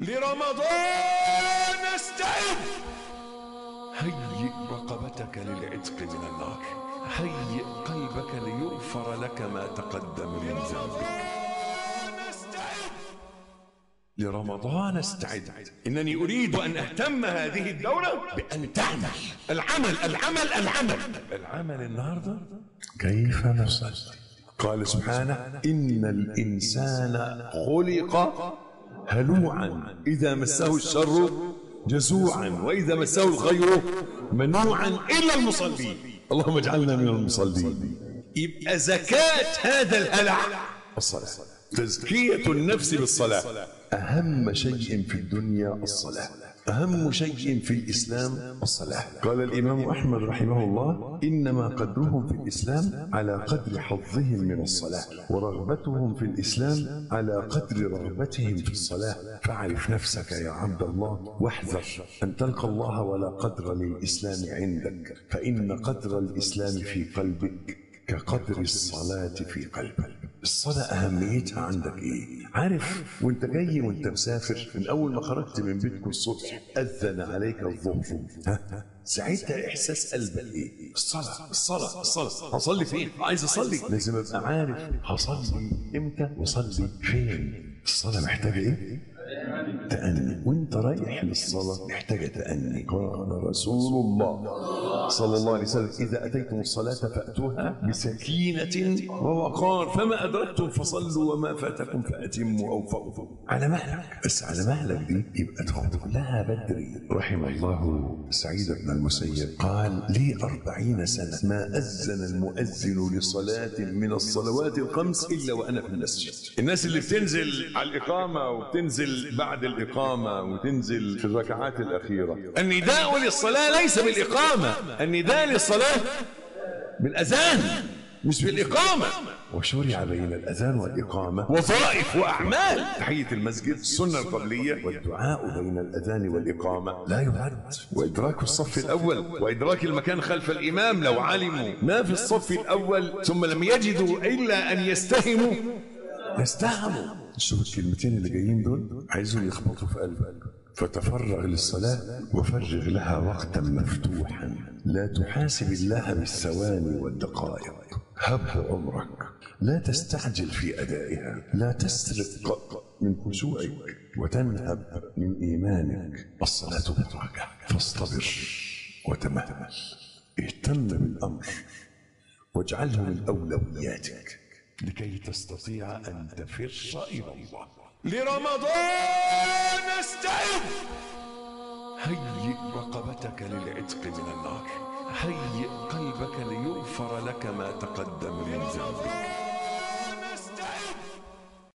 لرمضان استعد. هيئ رقبتك للعتق من النار. هيئ قلبك ليغفر لك ما تقدم من ذنبك لرمضان استعد. إنني أريد أن أهتم هذه الدورة بأن تعمل. العمل العمل العمل. العمل النهارده كيف نصلي قال سبحانه إن الإنسان خلق هلوعا إذا مسه الشر جزوعا وإذا مسه الخير منوعا الا المصلين. اللهم اجعلنا من المصلين. يبقى زكاه هذا الهلع. الصلاة. تزكية النفس بالصلاة. أهم شيء في الدنيا الصلاة. أهم شيء في الإسلام الصلاة. قال الإمام أحمد رحمه الله إنما قدرهم في الإسلام على قدر حظهم من الصلاة ورغبتهم في الإسلام على قدر رغبتهم في الصلاة. فاعرف نفسك يا عبد الله واحذر أن تلقى الله ولا قدر للإسلام عندك فإن قدر الإسلام في قلبك كقدر الصلاة في قلبك. الصلاة أهميتها عندك إيه؟ عارف وأنت جاي وأنت مسافر من أول ما خرجت من بيتكم الصبح أذن عليك الظهر ها؟ ساعتها إحساس قلبك إيه؟ الصلاة الصلاة الصلاة هصلي فين؟ عايز أصلي لازم أبقى عارف هصلي إمتى وأصلي فين؟ الصلاة محتاجة إيه؟ تأني رايح للصلاة. محتاجة تأني. قال رسول الله صلى الله عليه وسلم إذا أتيتم الصلاة فأتوها بسكينة ووقار فما أدركتم فصلوا وما فاتكم فأتموا أو فوضوا على مهلك. بس على مهلك دي يبقى تدخل لها بدري. رحم الله سعيد بن المسيب. قال لي أربعين سنة ما أذن المؤذن لصلاة من الصلوات الخمس إلا وأنا في المسجد. الناس اللي بتنزل على الإقامة وبتنزل بعد الإقامة وتنزل في الركعات الأخيرة. النداء للصلاة ليس بالإقامة. النداء للصلاة بالأذان مش بالإقامة. وشرع بين الأذان والإقامة وظائف وأعمال. تحية المسجد السنة القبلية. والدعاء بين الأذان والإقامة. لا يرد وإدراك الصف الأول. وإدراك المكان خلف الإمام لو علموا ما في الصف الأول. ثم لم يجدوا إلا أن يستهموا. يستهموا. شوف الكلمتين اللي جايين دول عايزهم يخبطوا في قلبك. فتفرغ للصلاة وفرغ لها وقتا مفتوحا. لا تحاسب الله بالثواني والدقائق. هب عمرك. لا تستعجل في أدائها. لا تسرق من خشوعك وتنهب من إيمانك. الصلاة بركة فاصطبر وتمهل. اهتم بالأمر واجعله من أولوياتك لكي تستطيع أن تفر إلى الله. لرمضان! هيئ رقبتك للعتق من النار. هيئ قلبك ليغفر لك ما تقدم من ذنبك.